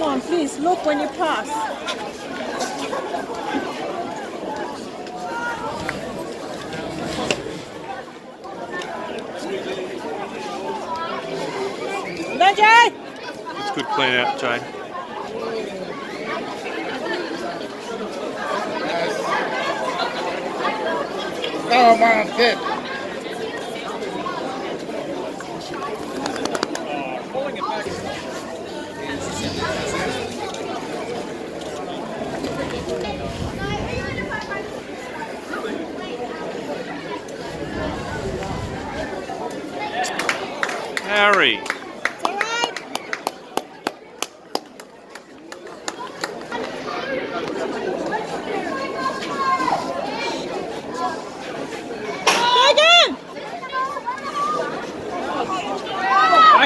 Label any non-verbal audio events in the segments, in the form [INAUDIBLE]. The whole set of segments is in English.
Come on, please look when you pass. Benji! It's good clean out, Jay. Oh, Come on, Harry.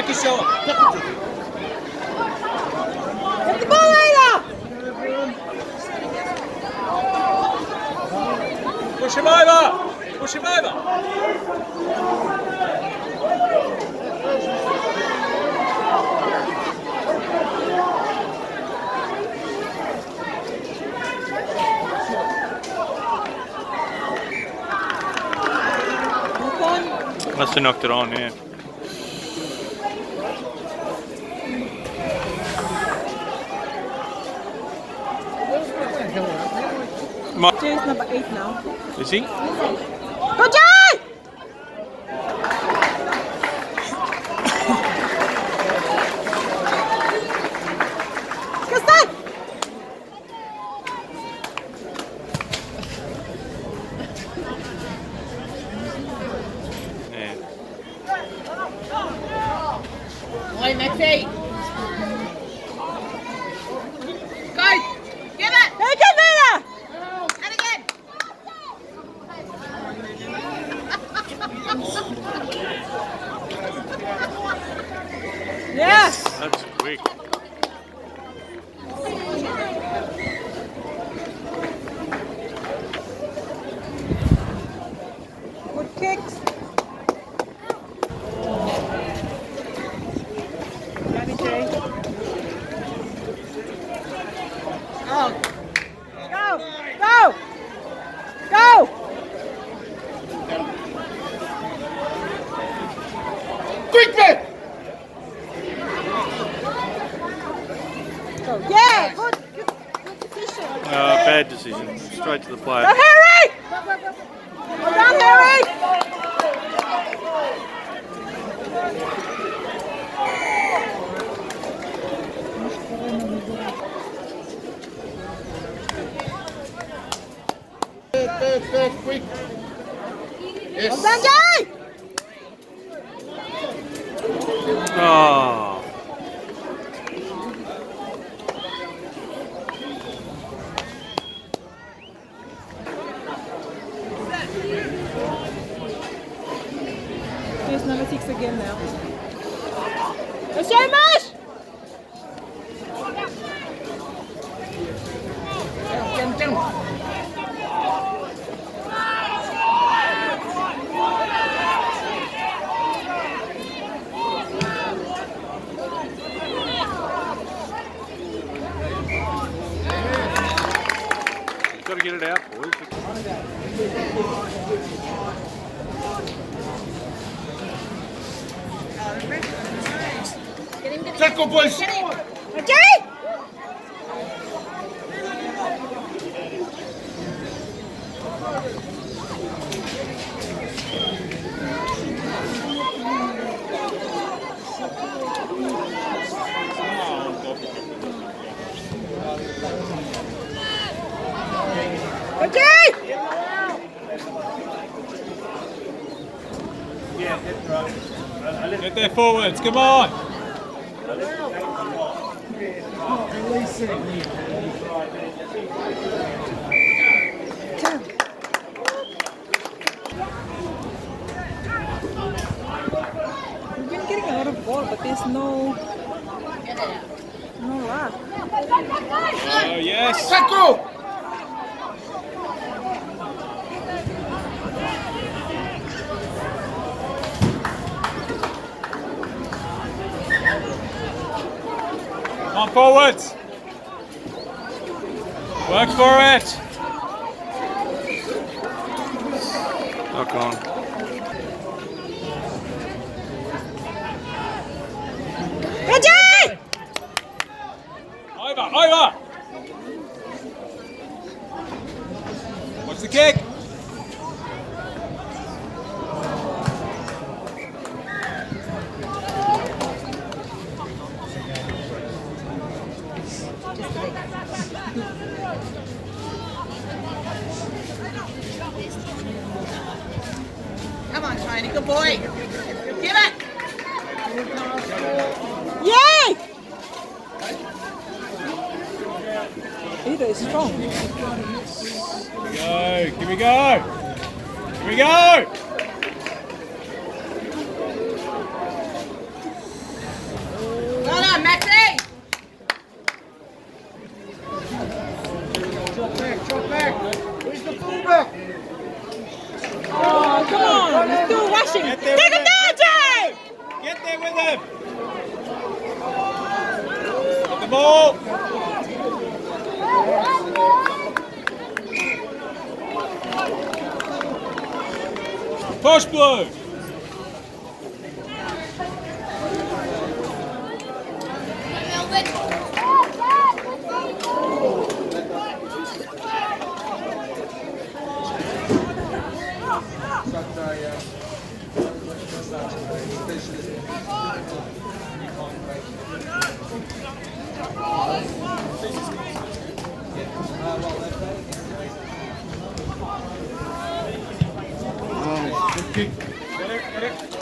It's all right. Go Must have knocked it on, yeah. Jay's number eight now. Is he? Go Jay! Go stay! Yeah. Boy, Maxie. Go. Give it. Hey, get there! And again. Yes! That's quick. Good kicks. Got it, Jay. Oh, Go! Go! Go! Quick, man! Go. Yeah! Good, good, good position. Uh, bad decision. Straight to the Go, player. Harry! Well done, Harry! Third, third, third, quick. Well done, Jay! Oh. Get it out, boys. Tackle, boys. Okay? Okay? Get there forwards. Come on. We've been getting a lot of ball, but there's no no luck. Oh, yes. Tackle. Come forwards. Work for it. Knock on. Come on, Tiny, good boy. Give it. Yay! Ida is strong. Here we Go. Here we go. Here we go. Well done, Maxie. Drop back, drop back. Where's the fullback? Oh, come on. He's still rushing. Get there Take with it down, Jay! Get there with him. Ball. Push blue. Get it, get it. Up,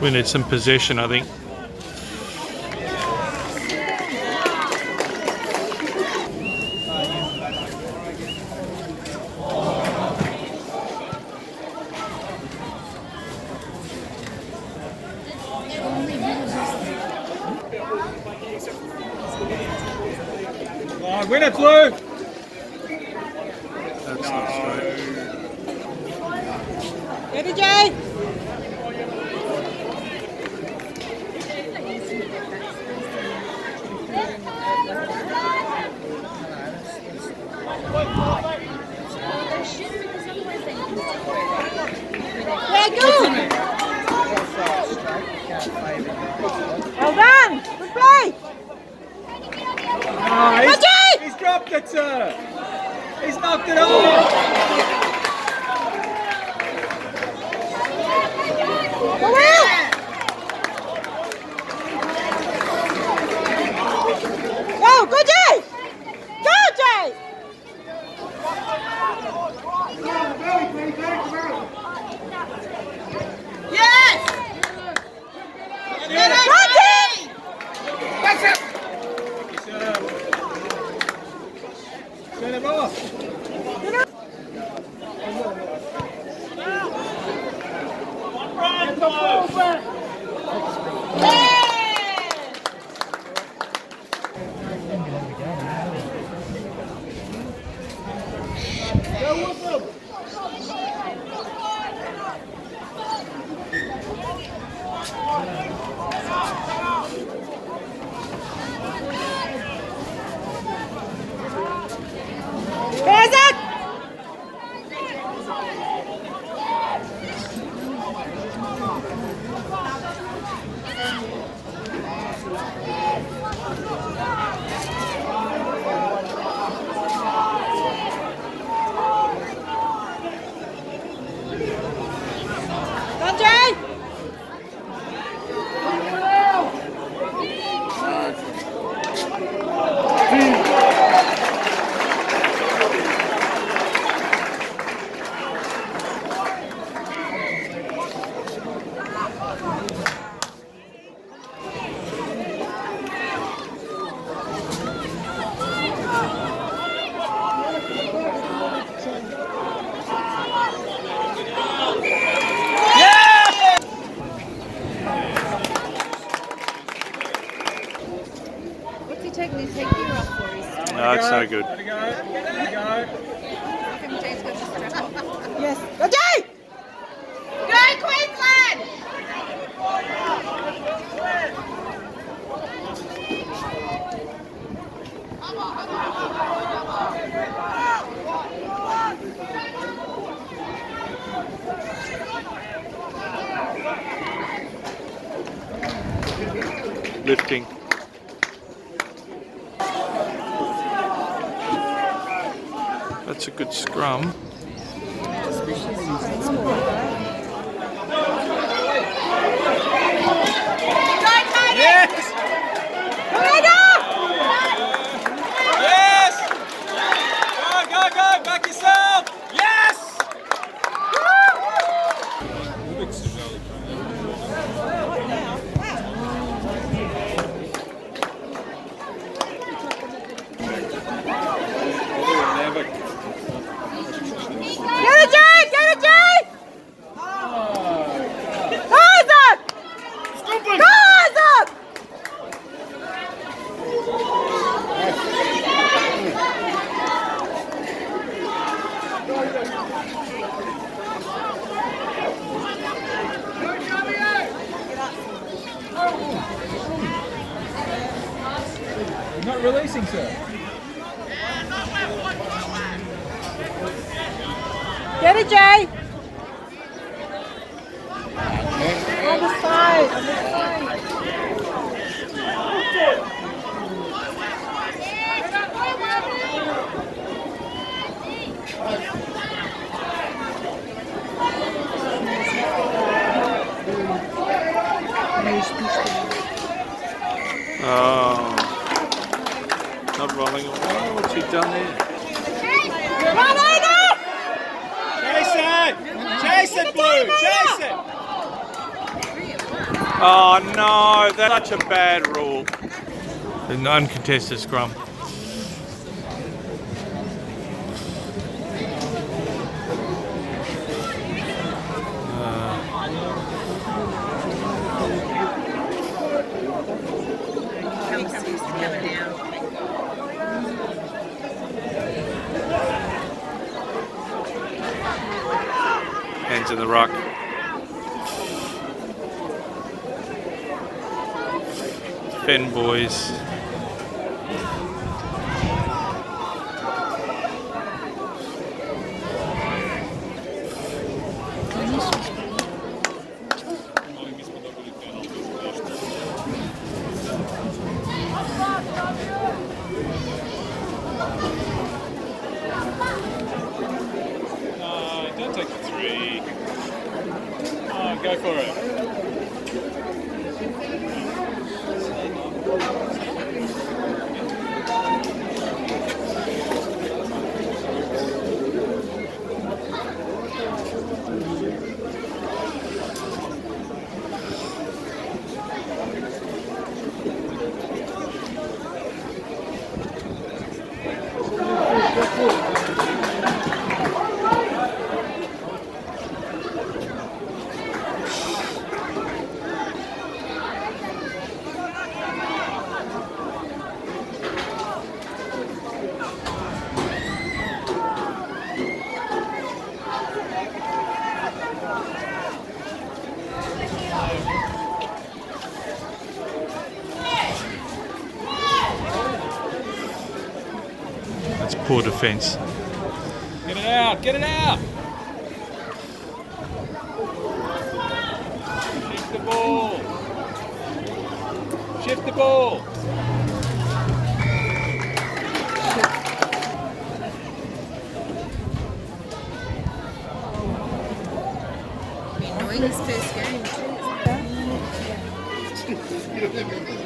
We need some possession, I think. Win it, blue. That's not straight. Ready, Jay? 过分。That's a good scrum. Go Tony! Yes! Yes! Go, go, go! Back yourself! Yes! Get it, Jay! Get it, Jay! Isaac! Go, Isaac! Not releasing, sir. Get it, Jay! On the side, on the side. Oh. Not rolling away. What's he done there? Chase Blue! Chase! Oh no, that's such a bad rule. An uncontested scrum. Hands in the ruck. Defend, boys. Go for it. That's poor defence. Get it out! Get it out! Shift the ball. Shift the ball. Annoying this first game [LAUGHS]